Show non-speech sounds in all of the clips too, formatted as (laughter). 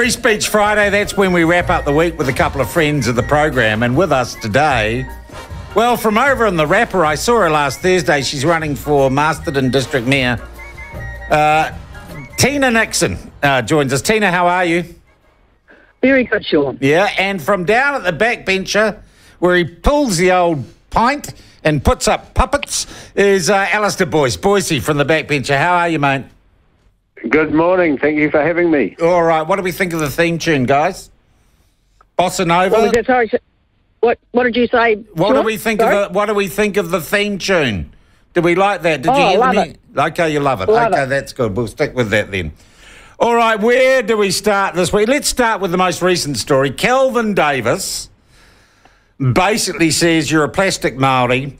Free Speech Friday, that's when we wrap up the week with a couple of friends of the program. And with us today, well, from over in the wrapper, I saw her last Thursday. She's running for Masterton District Mayor. Uh, Tina Nixon uh, joins us. Tina, how are you? Very good, Sean. Yeah, and from down at the backbencher, where he pulls the old pint and puts up puppets, is uh, Alistair Boyce. Boycey from the backbencher. How are you, mate? Good morning. Thank you for having me. All right. What do we think of the theme tune, guys? Bossa Nova. What was that? Sorry. What What did you say? What Sean? do we think Sorry? of the What do we think of the theme tune? Did we like that? Did Oh, you hear love the it. Okay, you love it. Love okay, it. that's good. We'll stick with that then. All right, where do we start this week? Let's start with the most recent story. Kelvin Davis basically says you're a plastic Maori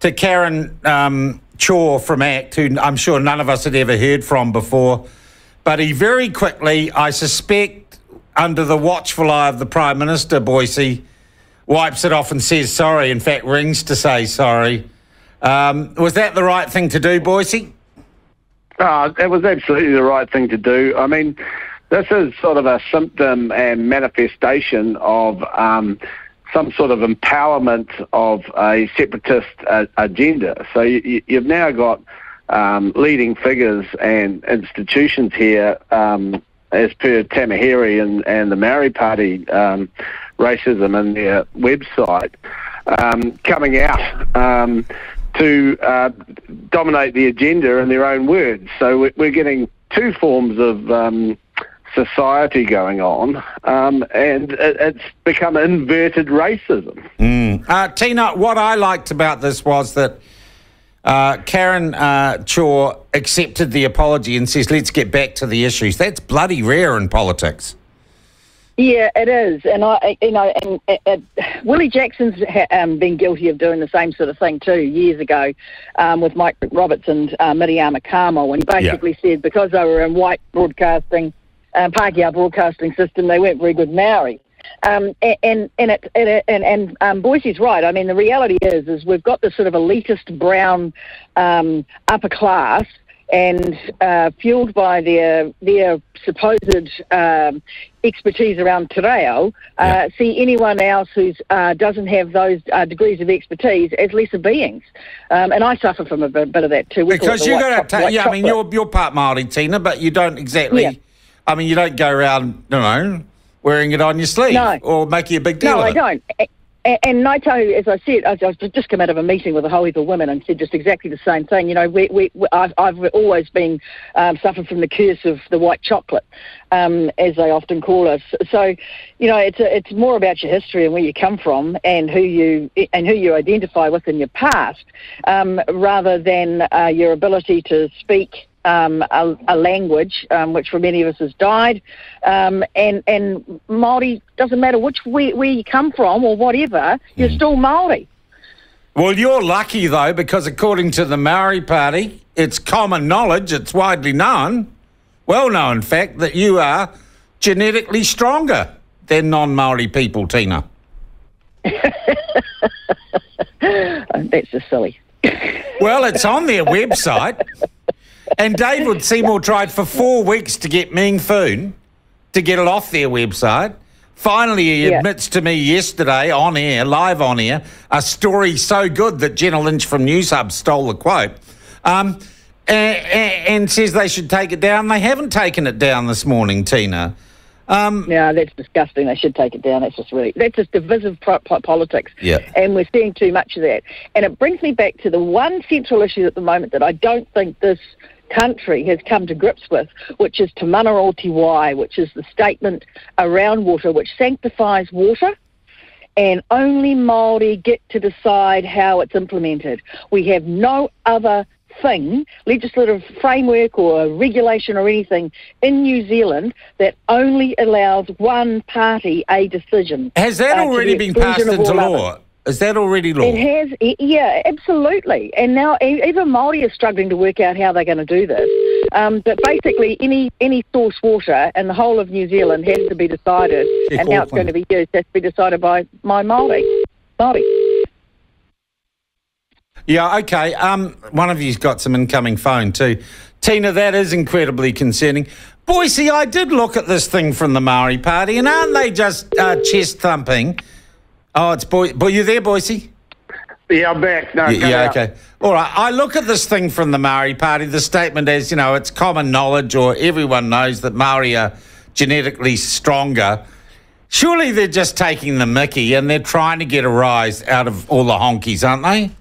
to Karen um, Chhour from ACT, who I'm sure none of us had ever heard from before. But he very quickly, I suspect, under the watchful eye of the Prime Minister, Boycey, wipes it off and says sorry. In fact, rings to say sorry. Um, was that the right thing to do, Boycey? Ah, it was absolutely the right thing to do. I mean, this is sort of a symptom and manifestation of um, some sort of empowerment of a separatist uh, agenda. So you, you've now got um, leading figures and institutions here, um, as per Tamihere and, and the Maori Party um, racism in their website, um, coming out. Um, to uh, dominate the agenda in their own words. So we- we're getting two forms of um, society going on, um, and it, it's become inverted racism. Uh, Tina, what I liked about this was that uh, Karen uh, Chhour accepted the apology and says, let's get back to the issues. That's bloody rare in politics. Yeah, it is, and I, you know, and uh, uh, Willie Jackson's ha- um, been guilty of doing the same sort of thing too years ago, um, with Mike Roberts and uh, Miriama Kamo, when he basically said because they were in white broadcasting, uh, Pākehā broadcasting system, they weren't very good Maori. Um, and and it, and, and, and um, Boycey's right. I mean, the reality is, is we've got this sort of elitist brown um, upper class, and uh, fueled by their their supposed um, expertise around te reo, uh, Yeah. see anyone else who uh, doesn't have those uh, degrees of expertise as lesser beings. Um, and I suffer from a bit, bit of that too. We Because you got to, yeah, I mean, you're, you're part Maori, Tina, but you don't exactly, Yeah. I mean, you don't go around, you know, wearing it on your sleeve No. or making a big deal No, of I it. don't. And Naito, as I said, I- I've just come out of a meeting with a whole heap of women and said just exactly the same thing. You know, we, we, we- I've, I've always been um, suffered from the curse of the white chocolate, um, as they often call us. So, you know, it's a, it's more about your history and where you come from and who you and who you identify with in your past, um, rather than uh, your ability to speak um, a, a language um, which for many of us has died, um, and and Maori doesn't matter which where, where you come from or whatever, you're still Maori. Well, you're lucky, though, because according to the Maori Party, it's common knowledge, it's widely known, well known, in fact, that you are genetically stronger than non Maori people, Tina. (laughs) That's just silly. Well, it's on their (laughs) website. And David Seymour tried for four weeks to get Ming Foon to get it off their website. Finally, he Yeah. admits to me yesterday on air, live on air, a story so good that Jenna Lynch from Newshub stole the quote, um, a- a- and says they should take it down. They haven't taken it down this morning, Tina. Um, No, that's disgusting. They should take it down. That's just really that's just divisive politics. Yeah. and we're seeing too much of that. And it brings me back to the one central issue at the moment that I don't think this country has come to grips with, which is Te Mana o Te Wai, which is the statement around water, which sanctifies water. And only Māori get to decide how it's implemented. We have no other thing, legislative framework or regulation or anything in New Zealand that only allows one party a decision. has that uh, already been passed into law? others. Is that already law? It has, yeah, absolutely. And now even Māori are struggling to work out how they're going to do this. Um, but basically, any any source water in the whole of New Zealand has to be decided, Check and how it's going to be used has to be decided by my Māori. Māori. Yeah, okay. Um, one of you's got some incoming phone too. Tina, that is incredibly concerning. Boycey, I did look at this thing from the Maori Party, and aren't they just uh, chest thumping? Oh, it's Boy. But you there, Boycey? Yeah, I'm back. No, Yeah, yeah, okay. All right. I look at this thing from the Maori Party. The statement is, you know, it's common knowledge, or everyone knows that Maori are genetically stronger. Surely they're just taking the mickey and they're trying to get a rise out of all the honkies, aren't they?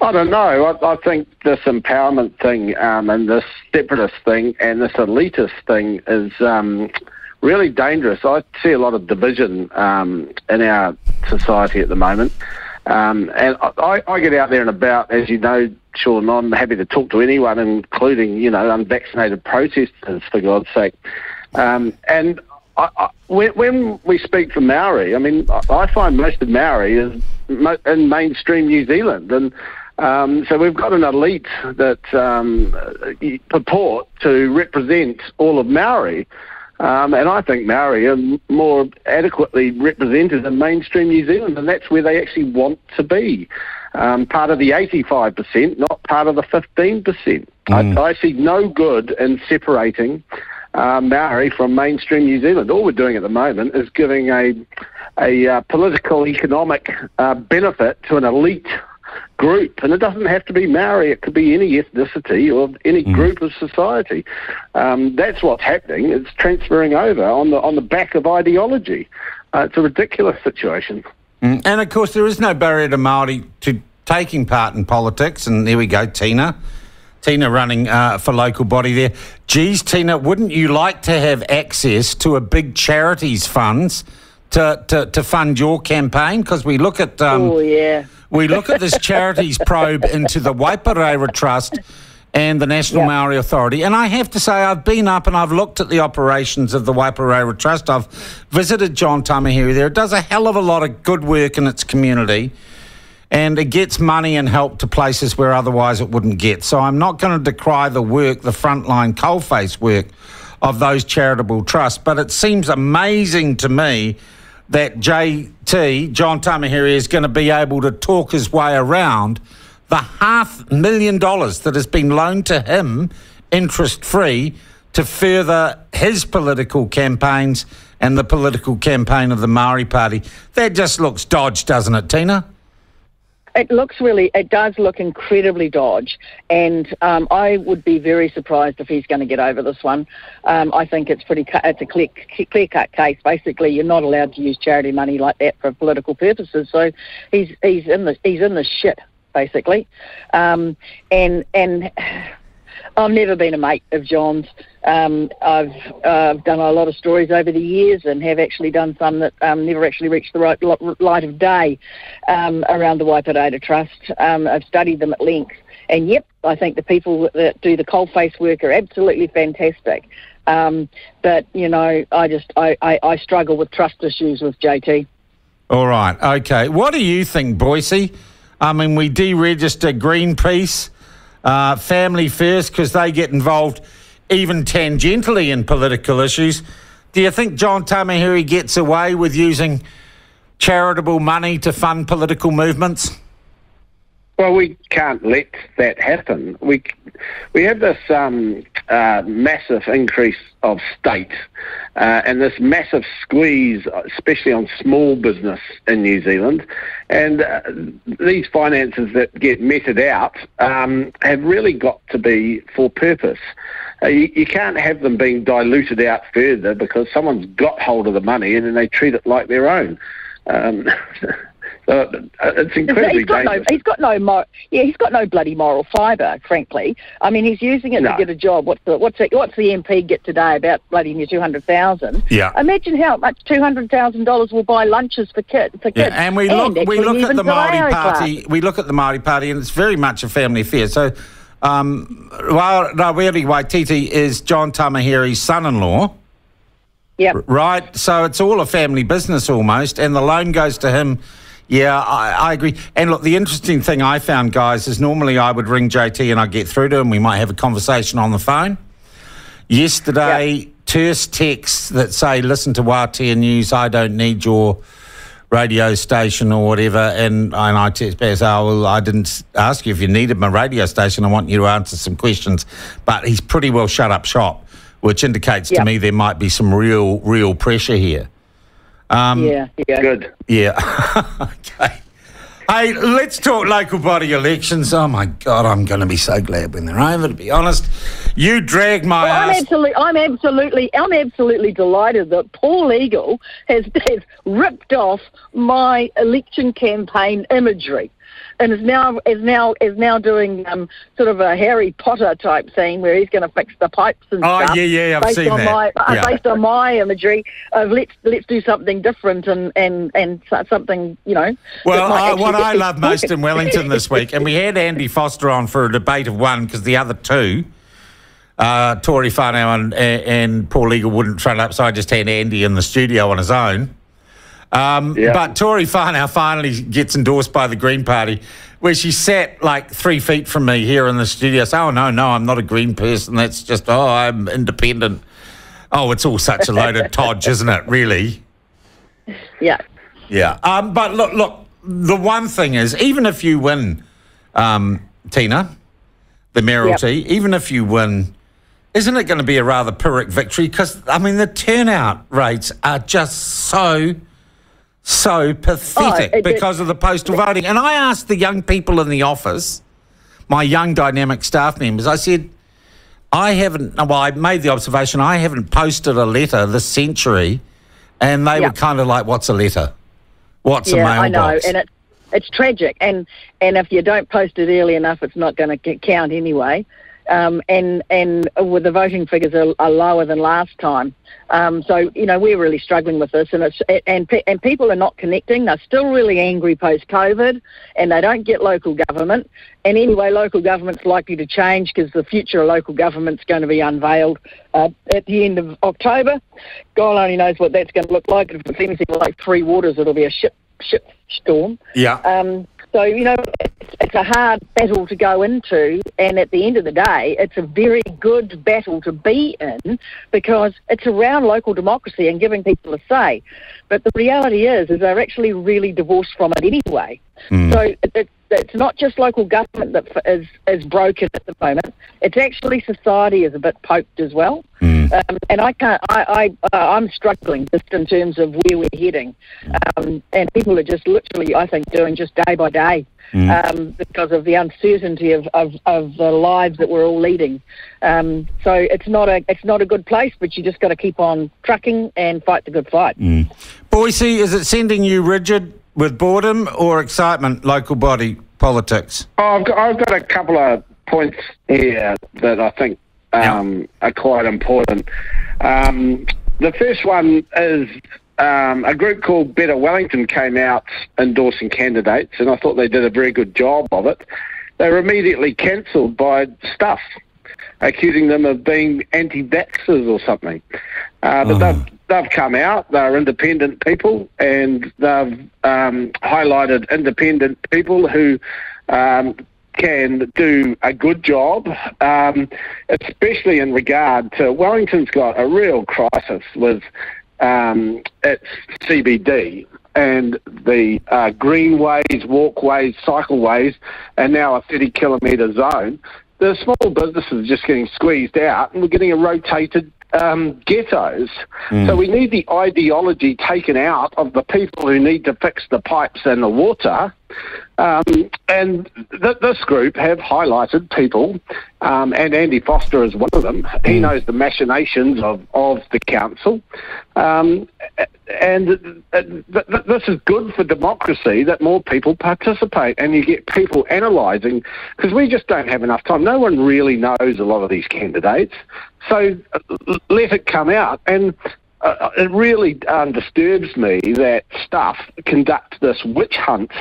I don't know. I, I think this empowerment thing um, and this separatist thing and this elitist thing is um, really dangerous. I see a lot of division um, in our society at the moment. Um, and I, I get out there and about, as you know, Sean, I'm happy to talk to anyone, including, you know, unvaccinated protesters, for God's sake. Um, and I, I, when, when we speak for Maori, I mean, I, find most of Maori is in mainstream New Zealand. And um, so we've got an elite that um, purport to represent all of Maori. Um, and I think Maori are more adequately represented in mainstream New Zealand, and that's where they actually want to be. Um, part of the 85%, not part of the 15%. I, I see no good in separating uh, Maori from mainstream New Zealand. All we're doing at the moment is giving a, a uh, political, economic uh, benefit to an elite group, and it doesn't have to be Maori. It could be any ethnicity or any group of society. Um, that's what's happening. It's transferring over on the on the back of ideology. Uh, it's a ridiculous situation. Mm. And of course, there is no barrier to Maori to taking part in politics. And there we go, Tina. Tina running uh, for local body there. Geez, Tina, wouldn't you like to have access to a big charities funds to, to, to fund your campaign? Because we look at um, oh yeah. we look at this charities (laughs) probe into the Waipareira Trust and the National Yep. Maori Authority. And I have to say, I've been up and I've looked at the operations of the Waipareira Trust. I've visited John Tamihere there. It does a hell of a lot of good work in its community. And it gets money and help to places where otherwise it wouldn't get. So I'm not going to decry the work, the frontline coalface work of those charitable trusts. But it seems amazing to me that JT, John Tamihere, is going to be able to talk his way around the half million dollars that has been loaned to him, interest free, to further his political campaigns and the political campaign of the Maori Party. That just looks dodged, doesn't it, Tina? It looks really, it does look incredibly dodge, and um, I would be very surprised if he's going to get over this one. Um, I think it's pretty, it's a clear, clear cut case. Basically, you're not allowed to use charity money like that for political purposes. So he's he's in the he's in the shit basically, um, and and. I've never been a mate of John's. Um, I've uh, done a lot of stories over the years and have actually done some that um, never actually reached the right light of day um, around the Waipareira Trust. Um, I've studied them at length. And yep, I think the people that do the coalface work are absolutely fantastic. Um, but, you know, I just, I, I, I struggle with trust issues with JT. All right. Okay. What do you think, Boycey? I mean, we deregister Greenpeace, uh, Family First, because they get involved even tangentially in political issues. Do you think John Tamihere gets away with using charitable money to fund political movements? Well, we can't let that happen. We we have this um, uh, massive increase of state uh, and this massive squeeze, especially on small business in New Zealand. And uh, these finances that get meted out um, have really got to be for purpose. Uh, you, you can't have them being diluted out further because someone's got hold of the money and then they treat it like their own. Um, (laughs) uh, it's incredibly he's got no, dangerous. he's got no, mor- yeah, he's got no bloody moral fibre. Frankly, I mean, he's using it No. to get a job. What's the what's the, what's the MP get today about bloody near two hundred thousand? Yeah. Imagine how much two hundred thousand dollars will buy lunches for kids. For kids. Yeah, and we look we look at the Maori Party. class. We look at the Maori Party, and it's very much a family affair. So, um, Ra- Rawiri Waititi is John Tamihere's son-in-law, Yep. right? So it's all a family business almost, and the loan goes to him. Yeah, I, I agree. And look, the interesting thing I found, guys, is normally I would ring JT and I'd get through to him. We might have a conversation on the phone. Yesterday, terse texts that say, listen to Wātea News, I don't need your radio station or whatever. And, and I text back, say, oh, well, I didn't ask you if you needed my radio station. I want you to answer some questions. But he's pretty well shut up shop which indicates to me there might be some real, real pressure here. Um, yeah, yeah. Good. Yeah. (laughs) okay. Hey, let's talk local body elections. Oh my God, I'm going to be so glad when they're over. To be honest, you dragged my Well, I'm ass. absolutely, I'm absolutely, I'm absolutely delighted that Paul Eagle has, (laughs) has ripped off my election campaign imagery, and is now is now is now doing um, sort of a Harry Potter type thing where he's going to fix the pipes and Oh, stuff. yeah, yeah, I've based seen on that. My, uh, Yeah. Based on my imagery of let's let's do something different and and and something you know. Well, I, what I love most in Wellington this week, and we had Andy Foster on for a debate of one because the other two, uh, Tory Whanau and, and Paul Eagle wouldn't front up, so I just had Andy in the studio on his own. Um, Yeah. But Tory Whanau finally gets endorsed by the Green Party, where she sat like three feet from me here in the studio. So, oh, no, no, I'm not a Green person. That's just, oh, I'm independent. Oh, it's all such a load of (laughs) todge, isn't it, really? Yeah. Yeah. Um, but look, look, the one thing is, even if you win, um, Tina, the mayoralty, even if you win, isn't it going to be a rather Pyrrhic victory? Because, I mean, the turnout rates are just so, so pathetic oh, it- it- because of the postal voting. And I asked the young people in the office, my young dynamic staff members, I said, I haven't, well, I made the observation, I haven't posted a letter this century. And they Yeah. were kind of like, what's a letter? What's a yeah, mailbox? I know, and it's it's tragic, and and if you don't post it early enough, it's not going to count anyway. Um, and and with the voting figures are, are lower than last time, um, so you know we're really struggling with this, and it's and pe- and people are not connecting. They're still really angry post COVID, and they don't get local government. And anyway, local government's likely to change because the future of local government's going to be unveiled uh, at the end of October. God only knows what that's going to look like. If it's anything like Three Waters, it'll be a ship ship storm. yeah. Um, so, you know, it's, it's a hard battle to go into, and at the end of the day, it's a very good battle to be in because it's around local democracy and giving people a say. But the reality is, is they're actually really divorced from it anyway. Mm. So it, it, it's not just local government that is is is broken at the moment. It's actually society is a bit poked as well. Mm. Um, and I can't. I, I uh, I'm struggling just in terms of where we're heading, um, and people are just literally, I think, doing just day by day um, because of the uncertainty of, of, of the lives that we're all leading. Um, so it's not a it's not a good place, but you just got to keep on trucking and fight the good fight. Boycey, is it sending you rigid with boredom or excitement, local body politics? Oh, I've got, I've got a couple of points here that I think um, are quite important. Um, the first one is um, a group called Better Wellington came out endorsing candidates, and I thought they did a very good job of it. They were immediately cancelled by Stuff, accusing them of being anti-vaxxers or something. Uh, but they've, they've come out, they're independent people, and they've um, highlighted independent people who um, can do a good job, um, especially in regard to Wellington's got a real crisis with um, its CBD and the uh, greenways, walkways, cycleways, and now a 30 kilometre zone. The small businesses are just getting squeezed out, and we're getting a rotated um, ghettos. So we need the ideology taken out of the people who need to fix the pipes and the water. Um, and th- this group have highlighted people, um, and Andy Foster is one of them. He knows the machinations of, of the council. Um, and th- th- this is good for democracy that more people participate and you get people analysing because we just don't have enough time. No one really knows a lot of these candidates. So uh, let it come out. And uh, it really um, disturbs me that stuff conduct this witch hunt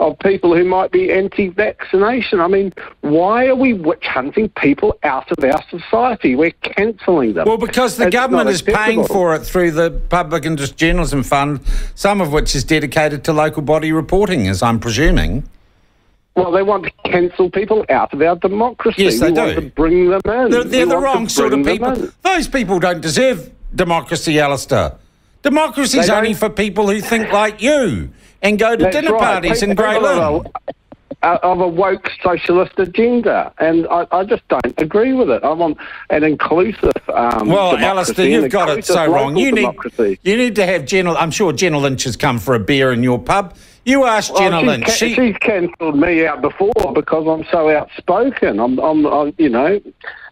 of people who might be anti-vaccination. I mean, why are we witch hunting people out of our society? We're cancelling them. Well, because the It's government is paying for it through the Public Interest Journalism Fund, some of which is dedicated to local body reporting, as I'm presuming. Well, they want to cancel people out of our democracy. Yes, they we want do. to bring them in. They're, they're the wrong sort of people. Those people don't deserve democracy, Alistair. Democracy is They only for people who think like you and go to dinner right. parties in Grey Lynn. of a woke socialist agenda, and I, I, just don't agree with it. I want an inclusive. Um, well, Alistair, you've got it so wrong. You need you need to have General. I'm sure Jenna Lynch has come for a beer in your pub. You asked well, Jenna Lynch. Ca- she... She's cancelled me out before because I'm so outspoken. I'm, I'm, I'm, you know,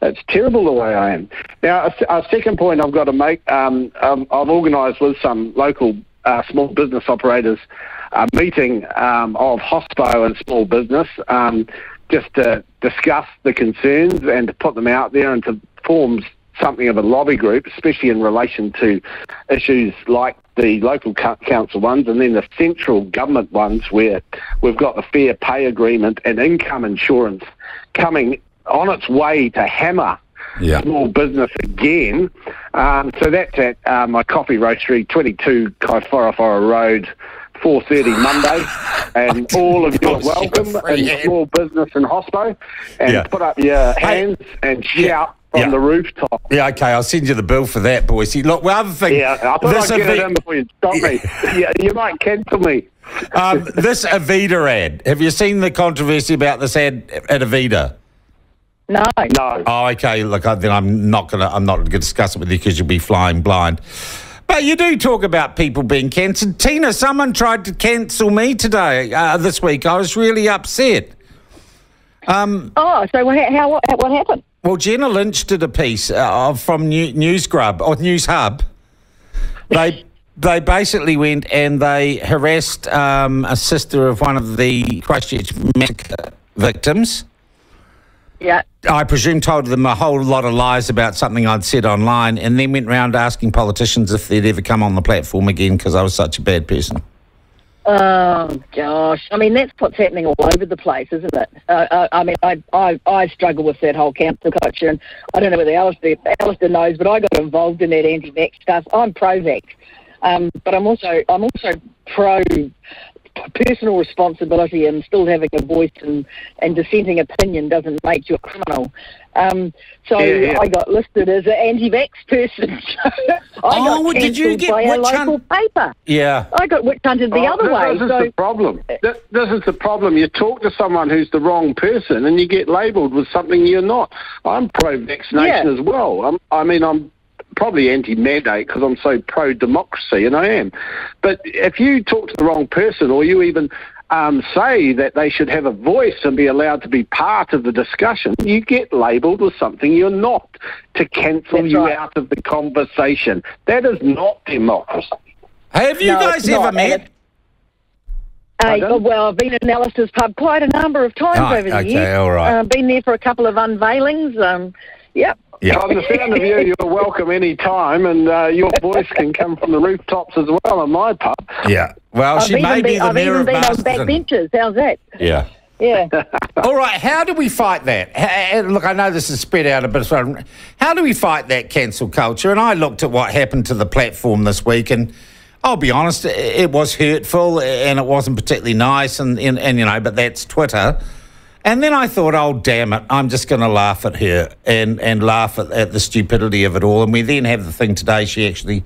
it's terrible the way I am. Now, a, a second point I've got to make. Um, um, I've organised with some local uh, small business operators a meeting um, of hospo and small business um, just to discuss the concerns and to put them out there and to form something of a lobby group, especially in relation to issues like the local council ones and then the central government ones where we've got the fair pay agreement and income insurance coming on its way to hammer yeah. small business again. Um, so that's at uh, my coffee roastery, 22 Kaiwharawhara Road, 4.30 Monday. (laughs) And all of you are welcome in small business and hospo. And yeah. put up your hands and shout from yeah. the rooftop. Yeah, okay, I'll send you the bill for that, boy. See, look, well, other thing. Yeah, I thought I'd get it in before you stop me. (laughs) yeah, you might cancel me. um, this Aveda ad. Have you seen the controversy about this ad at Aveda? No. No. Oh, okay. Look, then I'm not gonna. I'm not gonna discuss it with you because you'll be flying blind. But you do talk about people being cancelled. Tina, someone tried to cancel me today, uh, this week. I was really upset. Um, oh, so what, how, what, what happened? Well, Jenna Lynch did a piece uh, from New, News Grub or Newshub. They they basically went and they harassed um, a sister of one of the Christchurch victims. Yeah. I presume told them a whole lot of lies about something I'd said online, and then went round asking politicians if they'd ever come on the platform again because I was such a bad person. Oh gosh! I mean, that's what's happening all over the place, isn't it? Uh, I, uh, I mean, I, I I struggle with that whole cancel culture, and I don't know whether Alistair, Alistair knows, but I got involved in that anti-vax stuff. I'm pro-vax, um, but I'm also I'm also pro personal responsibility and still having a voice and, and dissenting opinion doesn't make you a criminal. Um, so yeah, yeah. I got listed as an anti-vax person. (laughs) So I oh, got did you get by a local hunt? paper. Yeah, I got witch hunted the oh, other this, way. This is so. the problem. This, this is the problem. You talk to someone who's the wrong person, and you get labelled with something you're not. I'm pro-vaccination yeah. as well. I'm, I mean, I'm probably anti-mandate because I'm so pro-democracy, and I am. But if you talk to the wrong person, or you even um, say that they should have a voice and be allowed to be part of the discussion, you get labelled with something you're not to cancel That's you right. out of the conversation. That is not democracy. Have you no, guys ever met? Uh, well, I've been in Alistair's pub quite a number of times oh, over the okay, years. all right. Uh, been there for a couple of unveilings. Um, yep. Yeah. By the sound of you, you're welcome any time, and uh, your voice can come from the rooftops as well in my pub. Yeah. Well, I've she may be the I've even been on back benches. How's that? Yeah. Yeah. (laughs) All right. How do we fight that? Look, I know this is spread out a bit. So how do we fight that cancel culture? And I looked at what happened to the platform this week, and I'll be honest, it was hurtful and it wasn't particularly nice. And, and, and you know, but that's Twitter. And then I thought, oh, damn it, I'm just going to laugh at her and, and laugh at, at, the stupidity of it all. And we then have the thing today, she actually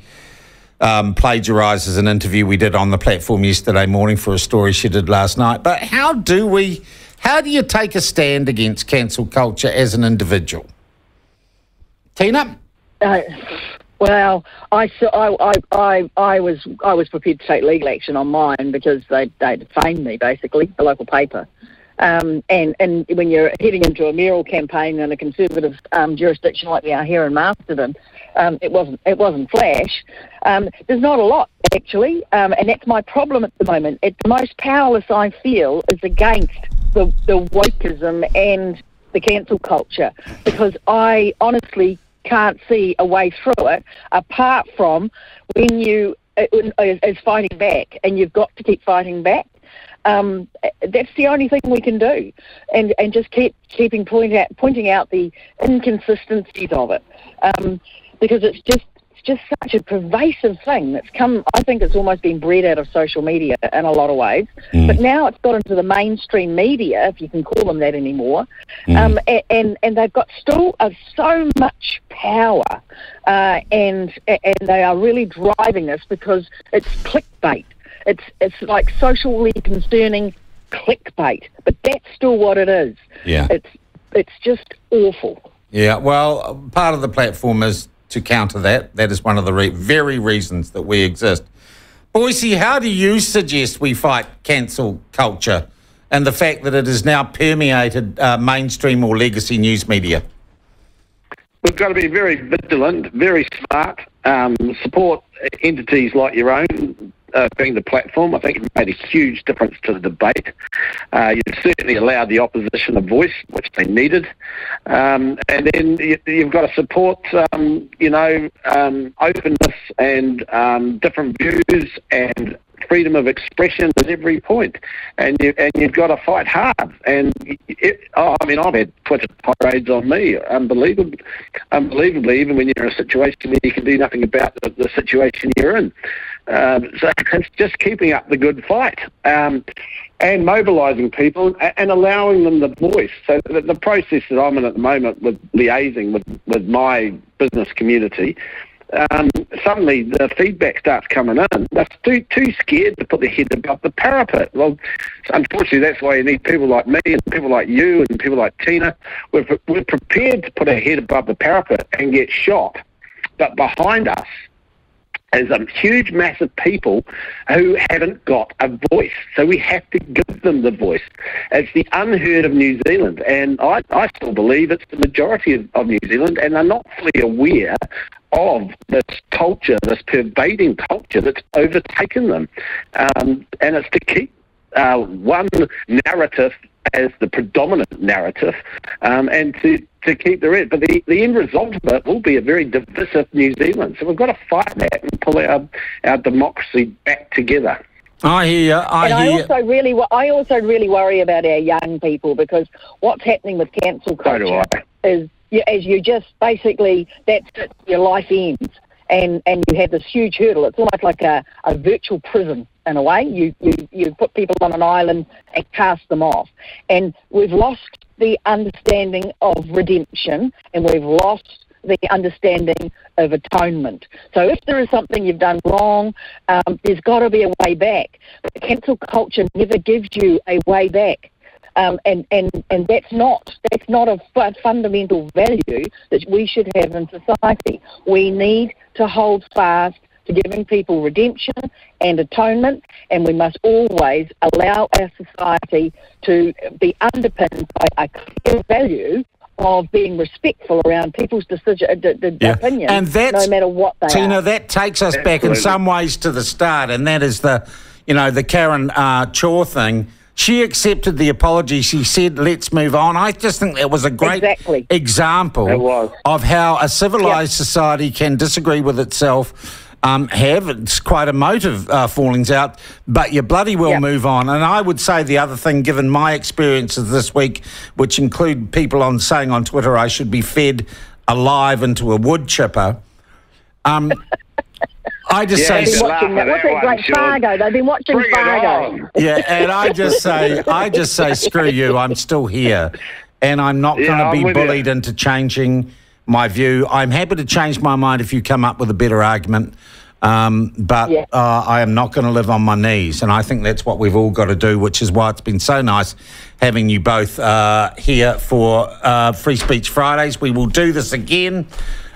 um, plagiarises an interview we did on the platform yesterday morning for a story she did last night. But how do we, how do you take a stand against cancel culture as an individual? Tina? Uh, well, I, I, I, I, was I was prepared to take legal action on mine because they they defamed me basically, the local paper. Um, and, and when you're heading into a mayoral campaign in a conservative um, jurisdiction like we are here in Masterton, um, it wasn't it wasn't flash. Um, there's not a lot actually, um, and that's my problem at the moment. It's the most powerless I feel is against the, the wokeism and the cancel culture because I honestly can't see a way through it apart from when you uh, is fighting back, and you've got to keep fighting back. Um, that's the only thing we can do, and and just keep keeping point out, pointing out the inconsistencies of it, um, because it's just it's just such a pervasive thing that's come. I think it's almost been bred out of social media in a lot of ways, mm. but now it's got into the mainstream media, if you can call them that anymore, mm. um, and and they've got still uh, so much power, uh, and and they are really driving this because it's clickbait. It's it's like socially concerning clickbait, but that's still what it is. Yeah. It's it's just awful. Yeah, well, part of the platform is to counter that. That is one of the re- very reasons that we exist. Boycey, how do you suggest we fight cancel culture and the fact that it has now permeated uh, mainstream or legacy news media? We've got to be very vigilant, very smart, um, support entities like your own, uh, being the platform. I think it made a huge difference to the debate. Uh, you've certainly allowed the opposition a voice, which they needed. Um, and then you, have got to support, um, you know, um, openness and um, different views and freedom of expression at every point, and you and you've got to fight hard. And it, oh, I mean, I've had Twitter tirades on me, unbelievable, unbelievably, even when you're in a situation where you can do nothing about the, the situation you're in. Um, so it's just keeping up the good fight. Um, and mobilising people and allowing them the voice. So the, the process that I'm in at the moment with liaising with, with my business community um, suddenly the feedback starts coming in. They're too, too scared to put their head above the parapet. Well, unfortunately, that's why you need people like me and people like you and people like Tina. We're, we're prepared to put our head above the parapet and get shot. But behind us is a huge mass of people who haven't got a voice. So we have to give them the voice. It's the unheard of New Zealand. And I, I still believe it's the majority of, of New Zealand and they're not fully aware of this culture, this pervading culture that's overtaken them. Um, and it's to keep uh, one narrative as the predominant narrative um, and to, to keep the rest. But the, the end result of it will be a very divisive New Zealand. So we've got to fight that and pull our, our democracy back together. I hear you. I and hear I also really, I also really worry about our young people because what's happening with cancel culture so is you, as you just basically that's it, your life ends, and and you have this huge hurdle. It's almost like a, a virtual prison in a way. You, you you put people on an island and cast them off, and we've lost the understanding of redemption, and we've lost the understanding of atonement. So if there is something you've done wrong, um, there's got to be a way back. But cancel culture never gives you a way back. Um, and, and, and that's not that's not a fundamental value that we should have in society. We need to hold fast to giving people redemption and atonement, and we must always allow our society to be underpinned by a clear value of being respectful around people's decision, uh, d- d- yeah. opinions, and that's, no matter what they Tina, are. that takes us Absolutely. back in some ways to the start, and that is the, you know, the Karen uh, Chhour thing she accepted the apology. She said, let's move on. I just think that was a great exactly. example of how a civilized yep. society can disagree with itself. Um, have it's quite emotive uh, fallings out, but you bloody well yep. move on. And I would say the other thing, given my experiences this week, which include people on saying on Twitter I should be fed alive into a wood chipper. Um, (laughs) I just yeah, say, watching that. What's that great Fargo? They've been watching Bring Fargo. Yeah, and I just (laughs) say, I just say, screw you. I'm still here, and I'm not yeah, going to be bullied you. into changing my view. I'm happy to change my mind if you come up with a better argument. Um, but yeah. uh, I am not going to live on my knees. And I think that's what we've all got to do, which is why it's been so nice having you both uh, here for uh, Free Speech Fridays. We will do this again.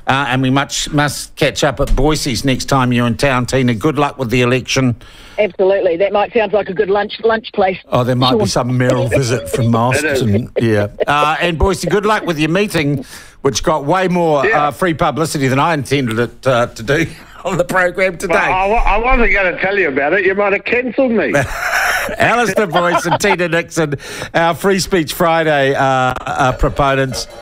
Uh, and we much must catch up at Boycey's next time you're in town, Tina. Good luck with the election. Absolutely. That might sound like a good lunch lunch place. Oh, there might be some Merrill (laughs) visit from Masterton. yeah. Uh, and Boise, good luck with your meeting, which got way more yeah. uh, free publicity than I intended it uh, to do (laughs) on the program today. Well, I, I wasn't going to tell you about it. You might have cancelled me. (laughs) Alistair Boyce and Tina Nixon, our Free Speech Friday uh, uh, proponents.